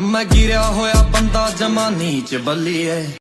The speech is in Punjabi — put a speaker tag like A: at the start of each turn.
A: ਮੈਂ ਗਿਰਿਆ ਹੋਇਆ ਬੰਦਾ ਜਮਾਨੀ ਚ ਬੱਲੀਏ।